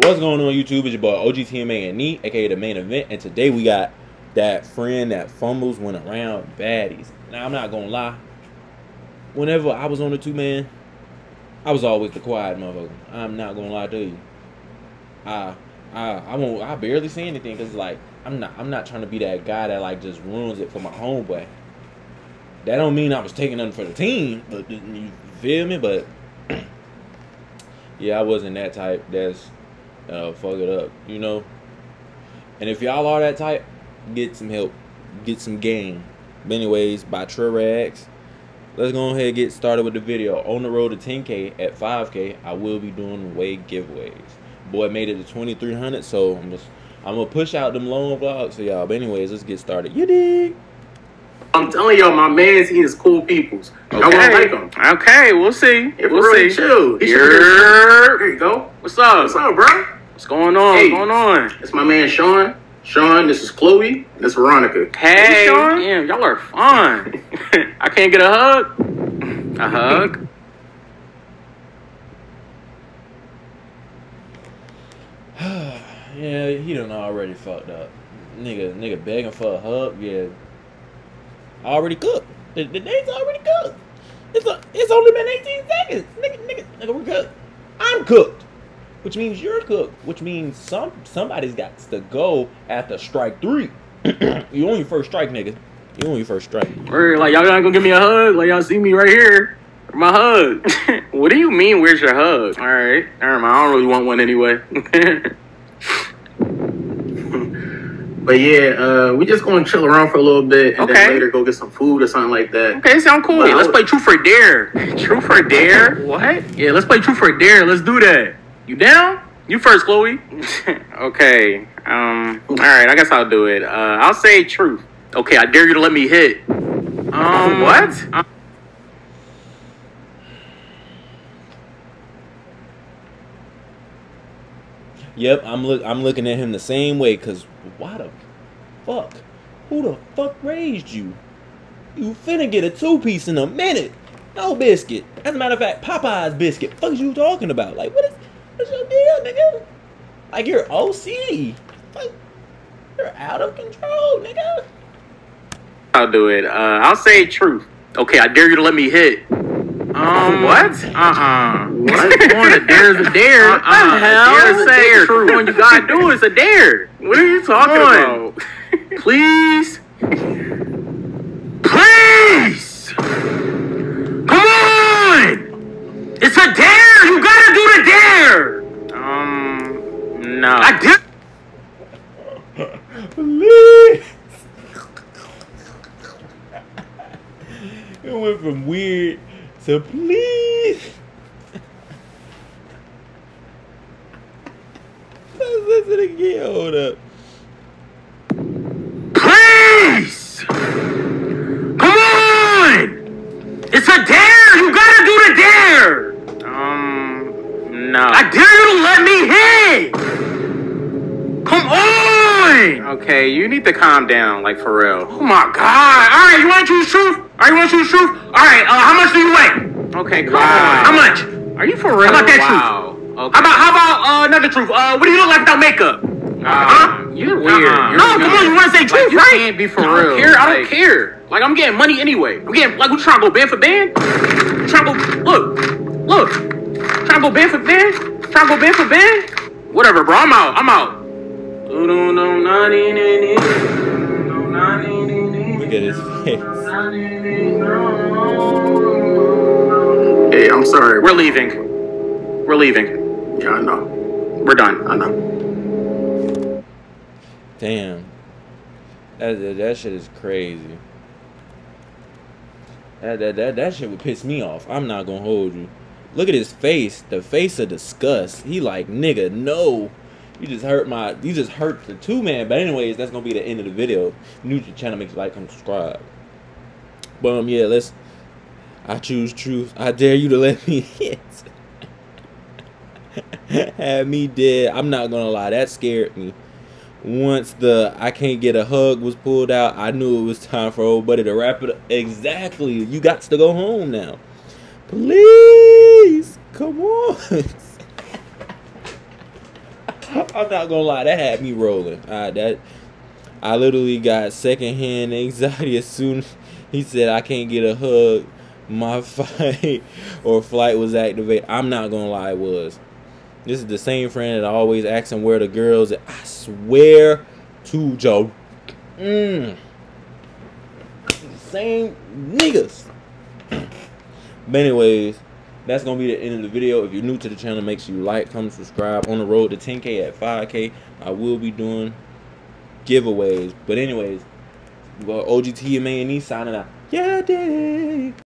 What's going on YouTube? It's your boy OGTMA and me, aka the main event, and today we got that friend that fumbles when around baddies. Now I'm not gonna lie. Whenever I was on the two man, I was always the quiet motherfucker. I'm not gonna lie to you. I I I won't I barely say anything because like I'm not I'm not trying to be that guy that like just ruins it for my homeboy. That don't mean I was taking nothing for the team, but you feel me? But yeah, I wasn't that type. That's uh, fuck it up, you know. And if y'all are that type, get some help, get some game. But anyways, by Trarags, let's go ahead and get started with the video. On the road to 10K at 5K, I will be doing weight giveaways. Boy made it to 2300, so I'm just I'm gonna push out them long vlogs for y'all. But anyways, let's get started. You dig? I'm telling y'all, my man's he is cool peoples. Y'all wanna like him. Okay, we'll see. If we'll really see. chill. He should Yerp. just- There you go. What's up? What's up, bro? What's going on? Hey. What's going on? It's my man Sean. Sean, this is Chloe. and This is Veronica. Hey, Sean. damn, y'all are fun. I can't get a hug. A hug? yeah, he done already fucked up. Nigga, nigga begging for a hug. Yeah, already cooked. The, the date's already cooked. It's a, it's only been 18 seconds. Nigga, nigga, nigga, we're cooked. I'm cooked, which means you're cooked, which means some somebody's got to go after strike three. you on your first strike, nigga. You on your first strike. Where, like, y'all not gonna give me a hug? Like, y'all see me right here? My hug. what do you mean, where's your hug? All right. Never mind. I don't really want one anyway. But yeah, uh, we just gonna chill around for a little bit and Okay. then later go get some food or something like that. okay, sound cool. Well, let's would- play Truth or Dare. Truth or Dare? What? Yeah, let's play Truth or Dare. Let's do that. You down? You first, Chloe. okay. Um. All right. I guess I'll do it. Uh, I'll say truth. Okay. I dare you to let me hit. Um. What? Uh, Yep, I'm look I'm looking at him the same way, cause why the fuck? Who the fuck raised you? You finna get a two piece in a minute. No biscuit. As a matter of fact, Popeyes biscuit. Fuck is you talking about? Like what is what's your deal, nigga? Like you're OC. Fuck, you're out of control, nigga. I'll do it. Uh, I'll say truth. Okay. I dare you to let me hit. Um. What? Uh. uh What? on a dare's a dare. What the hell? Dare's a Say dare. truth. Come on, you gotta do is a dare. What are you talking about? Please. Please. No. I dare. Please. it went from weird to please. Let's listen again. Hold up. Please! Come on! It's a dare! You gotta do the dare! Um, no. I dare you to let me hit! Come Okay, you need to calm down, like for real. Oh my god! Alright, you wanna choose truth? Alright, you wanna choose truth? Alright, uh, how much do you weigh? Okay, come Wow. on. How much? Are you for real? How about that Wow. truth? How about, how about, uh, another truth? Uh, what do you look like without makeup? Uh, Huh? You're weird. Uh-uh. You're no, come on, you want to say Like, truth, you right? can't be for real. I don't care. I don't Like- care. Like I'm getting money anyway. I'm getting like we trying to go band for band. Trying to go look, look. Trying to go band for band. Trying to go band for band. Whatever, bro. I'm out. I'm out. Look at his face. Hey, I'm sorry. We're leaving. We're leaving. Yeah, I know. We're done. I know. Damn. That, that that shit is crazy. That, that that that shit would piss me off. I'm not gonna hold you. Look at his face. The face of disgust. He like, nigga, no. You just hurt my you just hurt the two man. But anyways, that's gonna be the end of the video. New to the channel, make sure you like, comment, subscribe. But um yeah, let's I choose truth. I dare you to let me hit. Have me dead. I'm not gonna lie, that scared me once the I can't get a hug was pulled out, I knew it was time for old buddy to wrap it up. Exactly. You got to go home now. Please. Come on. I'm not gonna lie, that had me rolling. That I literally got secondhand anxiety as soon as he said I can't get a hug. My fight or flight was activated. I'm not gonna lie, it was. This is the same friend that I always asking where the girls. At. I swear to Joe, mm, same niggas. But anyways, that's gonna be the end of the video. If you're new to the channel, make sure you like, comment, subscribe. On the road to 10k at 5k, I will be doing giveaways. But anyways, well, OGT and E signing out. Yeah, dig.